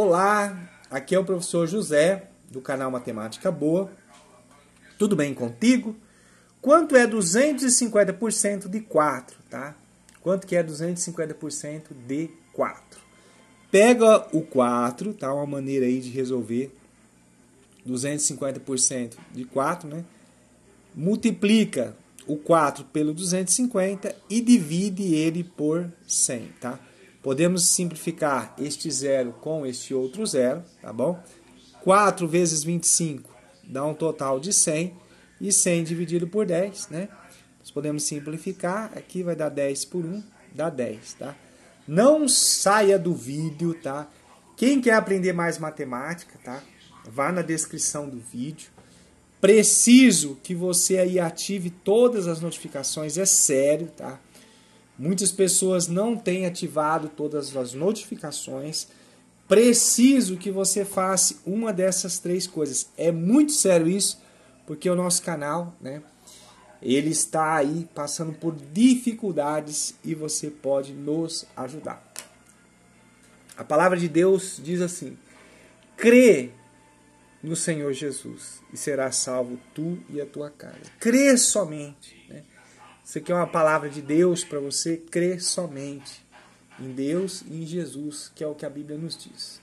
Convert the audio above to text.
Olá, aqui é o professor José, do canal Matemática Boa. Tudo bem contigo? Quanto é 250% de 4, tá? Quanto que é 250% de 4? Pega o 4, tá? Uma maneira aí de resolver 250% de 4, né? Multiplica o 4 pelo 250 e divide ele por 100, tá? Podemos simplificar este zero com este outro zero, tá bom? 4 vezes 25 dá um total de 100 e 100 dividido por 10, né? Nós podemos simplificar, aqui vai dar 10 por 1, dá 10, tá? Não saia do vídeo, tá? Quem quer aprender mais matemática, tá? Vá na descrição do vídeo. Preciso que você aí ative todas as notificações, é sério, tá? Muitas pessoas não têm ativado todas as notificações. Preciso que você faça uma dessas três coisas. É muito sério isso, porque o nosso canal, né, ele está aí passando por dificuldades e você pode nos ajudar. A palavra de Deus diz assim: crê no Senhor Jesus e será salvo tu e a tua casa. Crê somente. Aqui é uma palavra de Deus para você crer somente em Deus e em Jesus, que é o que a Bíblia nos diz.